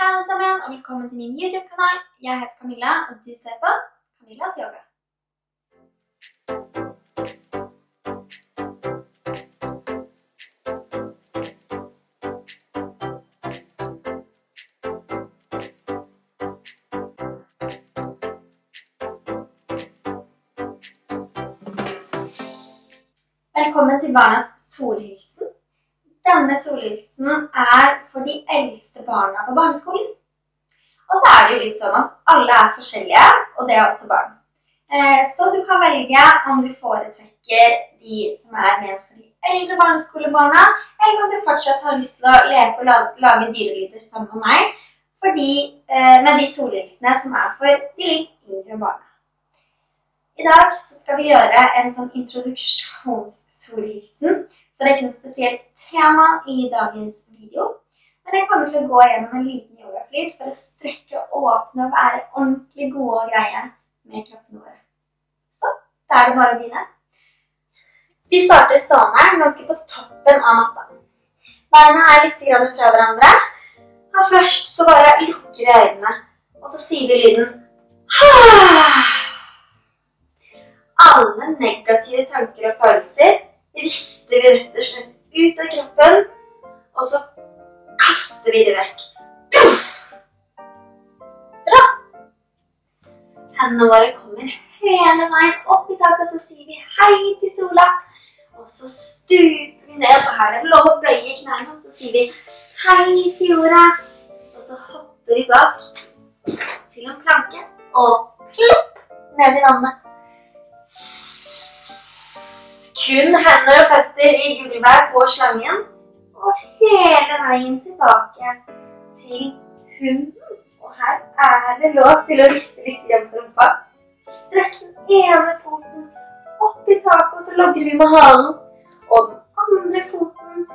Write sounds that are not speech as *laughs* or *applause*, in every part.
Hei sammen, og velkommen til min YouTube-kanal. Jeg heter Camilla, og du ser på Camillas yoga. Velkommen til Barnas solhilsen. Denne solhilsen er for de eldste barna på barneskolen. Og så er det jo litt sånn at alle er forskjellige, og det er også barn. Eh, Så du kan velge om du foretrekker de som er ment for de eldre barneskolebarna, eller om du fortsatt har lyst til å leke og la- lage dyrelyder sammen med meg, fordi, eh, med de solhilsene som er for de litt yngre barna. I dag skal vi gjøre en sånn introduksjonssolhilsen, så det er ikke noe spesielt tema i dagens video. Men jeg kommer til å gå gjennom en liten yogaflyt for å strekke, åpne og være ordentlig gode og greie med kroppene våre. Så da er det bare å begynne. Vi starter stående ganske på toppen av matta. Beina er litt fra hverandre. Og først så bare lukker vi øynene, og så sier vi lyden Alle negative tanker og følelser rister vi rett og slett ut av kroppen, og så kaster vi det vekk. Bra! Hendene våre kommer hele veien opp i taket, så sier vi hei til sola. Og så stuper vi ned, og her er det lov å bøye knærne, så sier vi hei til jorda. Og så hopper vi bak til en planke, og plopp ned i vannet. Kun hender og føtter i gulvet på slangen. Og hele veien tilbake til hunden. Og her er det lov til å riste litt gjennom rumpa. Strekk den ene foten opp i taket, og så logger vi med halen. Og den andre foten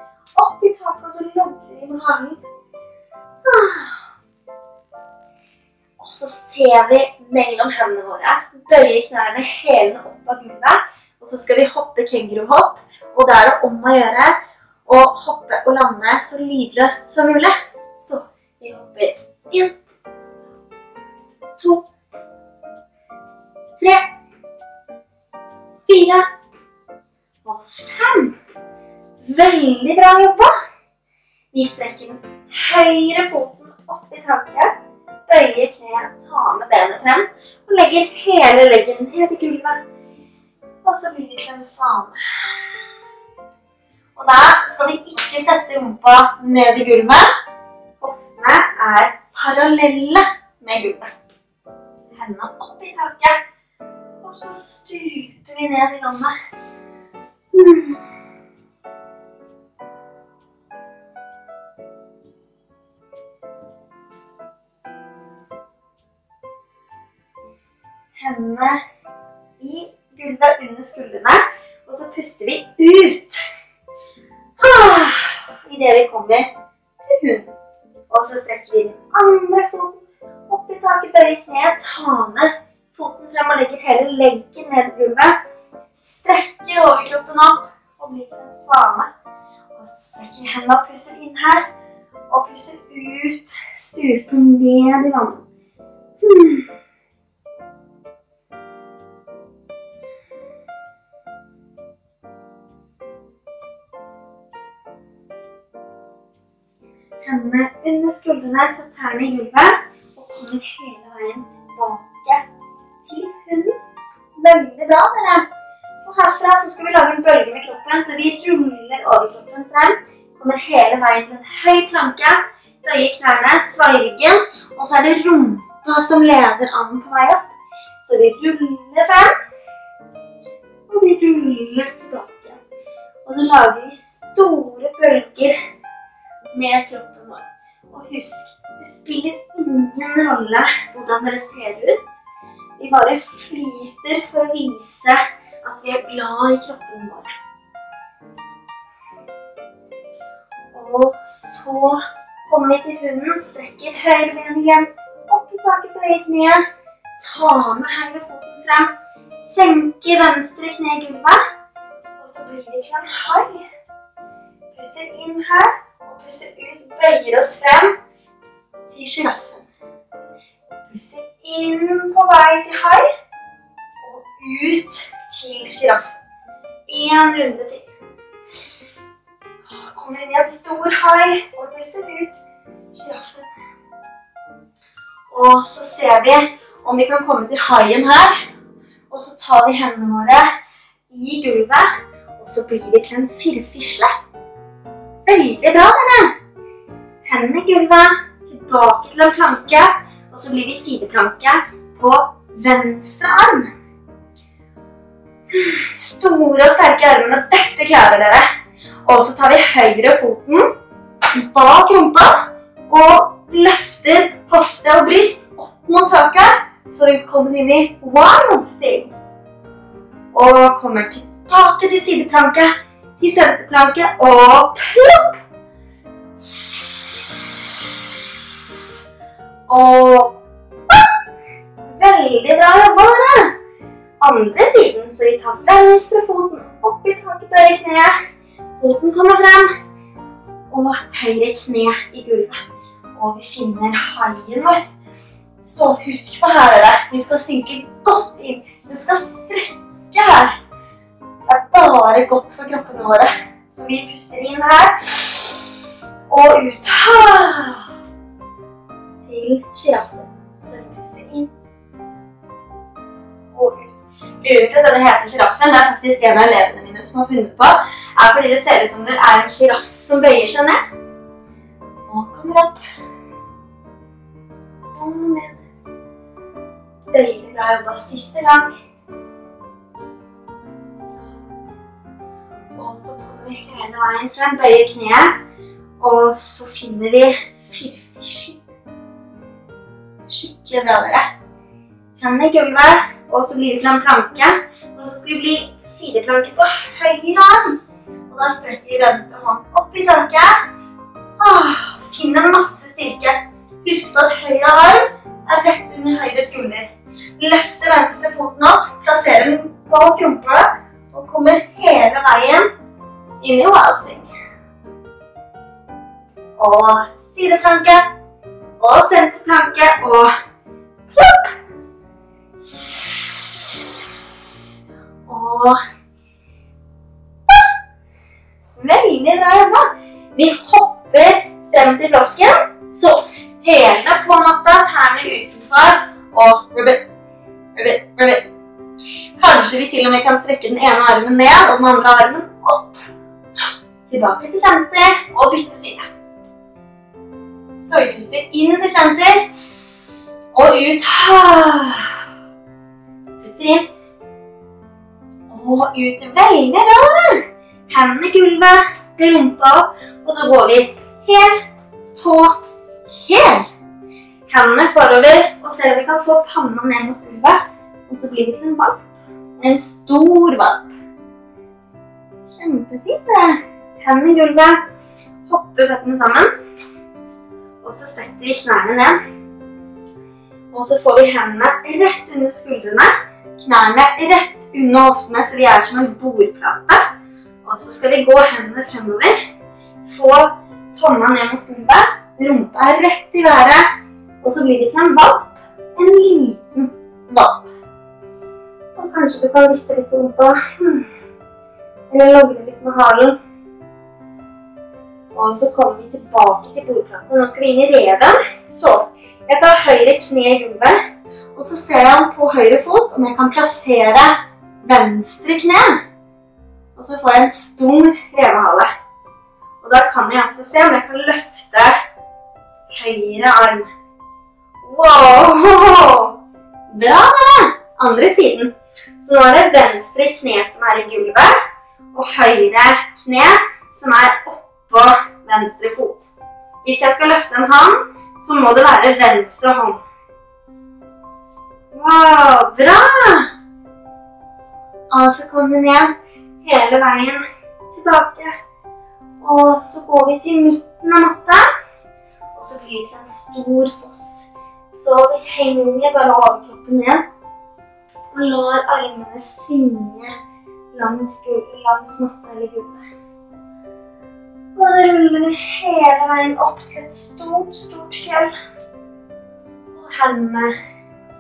opp i taket, og så logger vi med halen. Ah. Og så ser vi mellom hendene våre, bøyer knærne hele opp av gulvet. Og så skal vi hoppe kenguruhopp, og da er det om å gjøre å hoppe og lande så lydløst som mulig. Så vi hopper én, to, tre, fire og fem. Veldig bra jobba. Vi strekker den høyre foten opp i taket, bøyer kneet, tar med benet frem og legger hele leggen ned i gulvet. Og så blir det til en fane. Og da skal vi ikke sette rumpa ned i gulvet. Hoftene er parallelle med gulvet. Hendene opp i taket. Og så stuper vi ned i landet. Mm. Hendene gulvet under skuldrene, og så puster vi ut. Ah, Idet vi kommer til hunden. Og så strekker vi den andre foten opp i taket, bøyer kneet, tar med foten frem og legger hele leggen ned i gulvet. Strekker overkroppen opp og blir til en svane. Og strekker hendene og puster inn her. Og puster ut, stuper ned i vannet. Hmm. Hendene under skuldrene, ta tærne i gulvet og kommer hele veien tilbake til hunden. Veldig bra, dere. Og herfra så skal vi lage en bølge med kroppen, så vi ruller overkroppen frem. Kommer hele veien til en høy planke. Bøyer knærne, svaier ryggen, og så er det rumpa som leder an på vei opp. Så vi ruller frem, og vi ruller tilbake. Og så lager vi store bølger med kroppen husk, det spiller ingen rolle hvordan dere ser ut. Vi bare flyter for å vise at vi er glad i kroppen vår. Og så kommer vi til hunden, strekker høyre ben igjen, opp i taket, bøyer kneet, tar med høyre foten frem, senker venstre kne i gulvet, og så blir det til en hai. Puster inn her, og puster ut, bøyer oss frem til sjiraffen. Puste inn på vei til hai, og ut til sjiraffen. En runde til. Kommer inn i en stor hai, og puster ut sjiraffen. Og så ser vi om vi kan komme til haien her. Og så tar vi hendene våre i gulvet, og så blir vi til en firfisle. Veldig bra, denne. Hendene gulvet, tilbake til en planke, og så blir vi sideplanke på venstre arm. Store og sterke armene. Dette klarer dere. Og så tar vi høyre foten bak rumpa og løfter hofte og bryst opp mot taket, så vi kommer inn i wild stilling. Og kommer tilbake til sideplanke, til senterplanke og plopp! Og Veldig bra jobba, dere! Andre siden, så vi tar venstre foten opp i taket, på høyre kneet. Foten kommer frem. Og høyre kne i gulvet. Og vi finner haien vår. Så husk på her, dere. Vi skal synke godt inn. Vi skal strekke her. Bare godt for kroppene våre. Så vi puster inn her. Og ut. Til sjiraffen. Så vi puster inn. Og ut. Grunnen til at denne heter sjiraffen, er faktisk en av elevene mine som har funnet på, er fordi det ser ut som det er en sjiraff som bøyer seg ned. Og kommer opp. Og ned. Veldig bra jobba siste gang. Hele veien frem, bøyer kneet. Og så finner vi firfisken. Skikkelig bra, dere. Hendene i gulvet. Og så blir det til en planke. Og så skal vi bli sideplanke på høyre hånd. Og da strekker vi venstre hånd opp i taket. Ah, finner masse styrke. Husk på at høyre arm er rett under høyre skulder. Løfter venstre foten opp, plasserer den bak rumpa og kommer hele veien inn i wild thing. Og sideplanke og senterplanke og plopp. Og Veldig bra jobba. Vi hopper frem til flosken. Så hælene på matta, tærne utenfor og ribbit, ribbit, ribbit. Kanskje vi til og med kan strekke den ene armen ned og den andre armen. Tilbake til senter og bytte side. Puster inn til senter og ut. Puster inn. Og ut. Veldig bra! Hendene i gulvet, rumpa opp, og så går vi hel, tå, hel. Hendene forover, og ser om vi kan få panna ned mot gulvet. Og så blir vi til en valp. En stor valp. Kjempefint, det. Hendene i gulvet, hopper føttene sammen. Og så setter vi knærne ned. Og så får vi hendene rett under skuldrene. Knærne rett under hoftene, så vi er som en bordplate. Og så skal vi gå hendene fremover. Få panna ned mot gulvet. Rumpa er rett i været. Og så blir det til en valp. En liten valp. Og kanskje du kan riste litt på rumpa. Hmm. Eller logre litt med halen. Og så kommer vi tilbake til bordplata. Nå skal vi inn i reven. Så jeg tar høyre kne i gulvet. Og så ser jeg på høyre fot om jeg kan plassere venstre kne. Og så får jeg en stor revehale. Og da kan jeg også se om jeg kan løfte høyre arm. Wow! Bra, dere! Andre siden. Så nå er det venstre kne som er i gulvet, og høyre kne som er oppå venstre fot. Hvis jeg skal løfte en hånd, så må det være venstre hånd. Wow, bra! Og så kommer vi ned hele veien tilbake. Og så går vi til midten av matta, og så blir det til en stor foss. Så vi henger bare overkroppen ned og lar armene svinge langs, langs matta eller gulvet. Og da ruller vi hele veien opp til et stort, stort fjell. hendene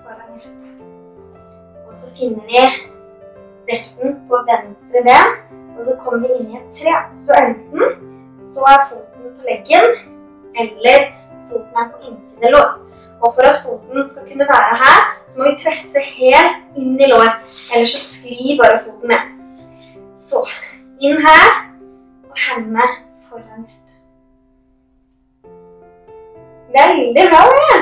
foran hjertet. Og så finner vi vekten på venstre ben, og så kommer vi inn i et tre. Så enten så er foten på leggen, eller foten er på innsiden lår. Og for at foten skal kunne være her, så må vi presse helt inn i lår. Ellers så sklir bare foten ned. Så inn her, og hendene foran hjertet. Veldig bra, det!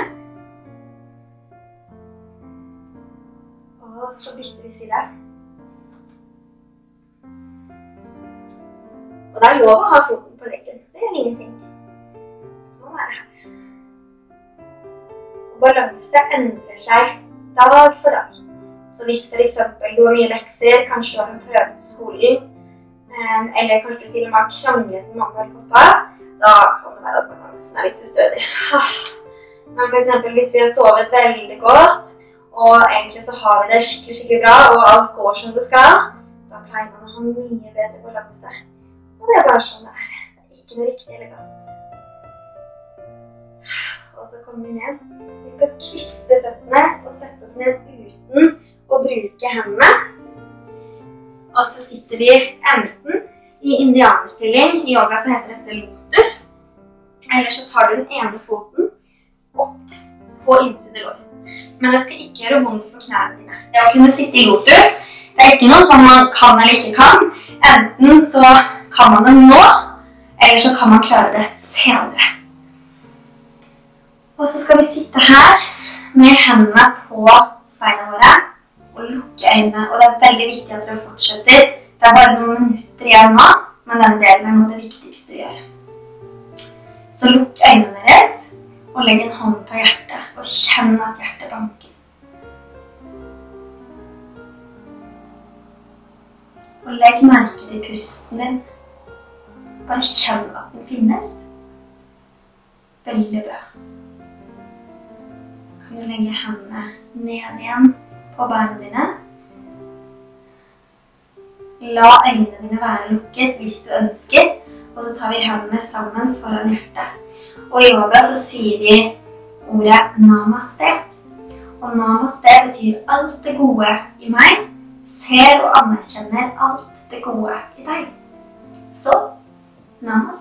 Og så bytter vi side. Og det er lov å ha foten på leken. Det gjør ingenting. Nå er det her. Og balanse endrer seg dag for dag. Så hvis f.eks. du har mye lekser, kanskje du har en prøve på skolen, eller kanskje du til og med har kranglet med mamma eller pappa, da kan det være at balansen er litt ustødig. *laughs* Men f.eks. hvis vi har sovet veldig godt, og egentlig så har vi det skikkelig skikkelig bra, og alt går som det skal, da pleier man å ha mye bedre balanse. Og det er bare sånn det er. Det ikke noe riktig eller galt. Og så kommer vi ned. Vi skal krysse føttene og sette oss ned uten å bruke hendene. Og så sitter vi enten i indianerstilling. I yoga så heter dette lotus. Eller så tar du den ene foten opp på innsiden låret Men det skal ikke gjøre vondt for knærne dine. Det å kunne sitte i lotus, det er ikke noe som man kan eller ikke kan. Enten så kan man det nå, eller så kan man klare det senere. Og så skal vi sitte her med hendene på beina våre og lukke øynene. Og det er veldig viktig at dere fortsetter. Det er bare noen minutter igjen nå, men den delen er noe av det viktigste å gjøre. Så lukk øynene deres og legg en hånd på hjertet, og kjenn at hjertet banker. Og legg merke til pusten din. Bare kjenn at den finnes. Veldig bra. Kan du legge hendene ned igjen på beina dine. La øynene dine være lukket hvis du ønsker, og så tar vi hendene sammen foran hjertet. Og i yoga så sier vi ordet namaste. Og namaste betyr alt det gode i meg ser og anerkjenner alt det gode i deg. Så namaste.